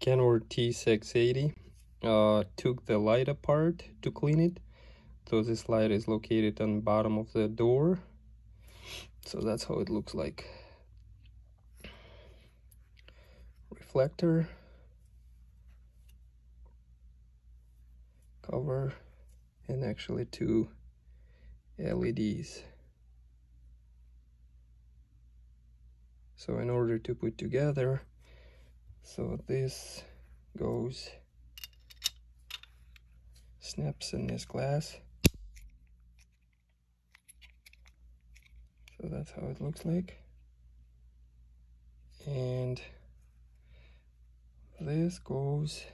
Kenworth T680 uh, took the light apart to clean it. So this light is located on the bottom of the door. So that's how it looks like. Reflector. Cover. And actually two LEDs so in order to put together so this goes snaps in this glass. So that's how it looks like. And this goes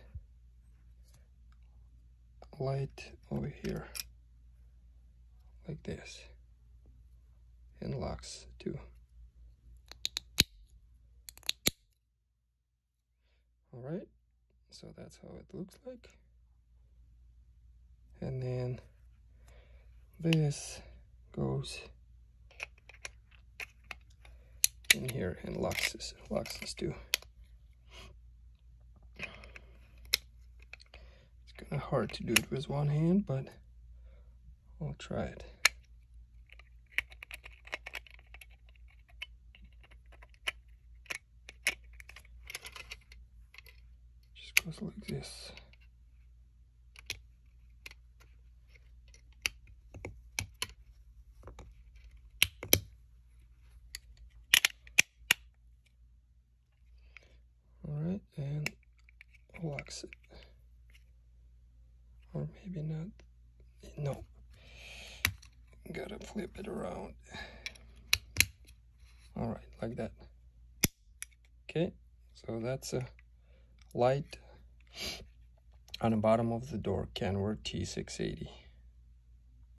light over here like this and locks too all right. So that's how it looks like. And then this goes in here and locks this locks this too. It's kind of hard to do it with one hand but I'll try it just like this Alright, and locks it. Or maybe not. No. Gotta flip it around. Alright, like that. Okay, so that's a light on the bottom of the door, Kenworth T680.